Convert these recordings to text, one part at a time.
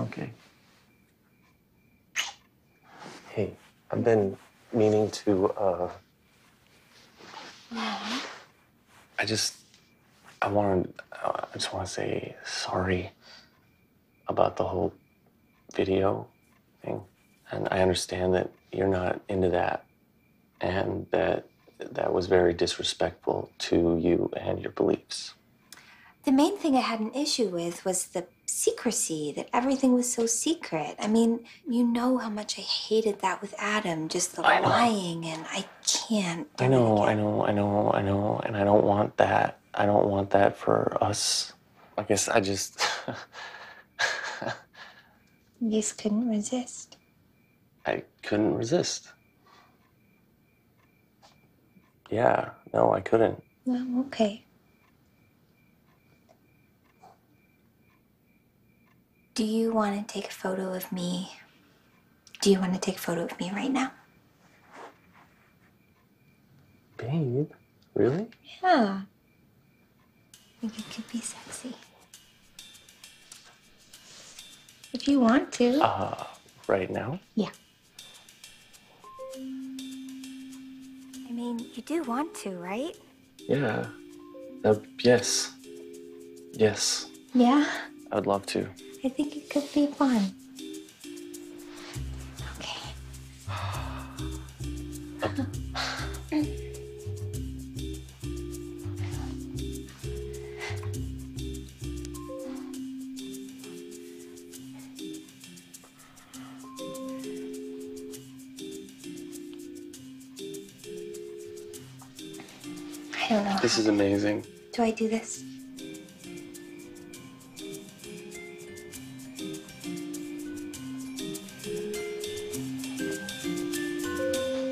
Okay. Hey, I've been meaning to, uh. I just. I wanted. I just want to say sorry about the whole video thing. And I understand that you're not into that. And that that was very disrespectful to you and your beliefs. The main thing I had an issue with was the secrecy, that everything was so secret. I mean, you know how much I hated that with Adam, just the lying, and I can't. I know, I know, I know, I know, and I don't want that. I don't want that for us. I guess I just. You just couldn't resist. I couldn't resist. Yeah, no, I couldn't. Well, okay. Do you want to take a photo of me? Do you want to take a photo of me right now? Babe, really? Yeah. I think it could be sexy. If you want to. Uh, right now? Yeah. I mean, you do want to, right? Yeah. Uh, yes. Yes, Yeah. I would love to. I think it could be fun. Okay. I don't know. This is amazing. Do I do this?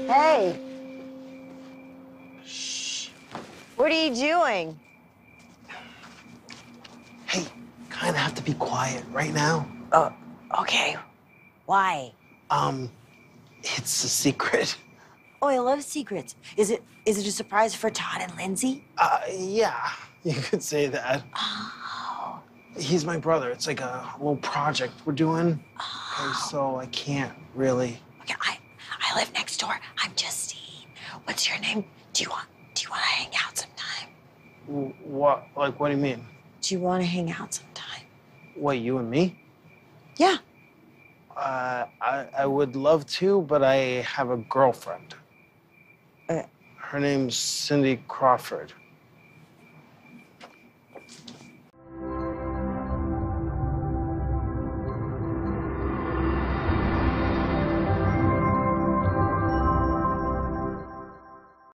Hey. Shh. What are you doing? Hey, kind of have to be quiet right now. Oh, okay. Why? Um, it's a secret. Oh, I love secrets. Is it is it a surprise for Todd and Lindsay? Uh, yeah, you could say that. Oh. He's my brother. It's like a little project we're doing. Okay, Oh. so I can't really. Okay, I I live next door. I'm Justine. What's your name? Do you want do you want to hang out sometime? What? Like, what do you mean? Do you want to hang out sometime? What, you and me? Yeah. Uh, I, I would love to, but I have a girlfriend. Uh. Her name's Cindy Crawford.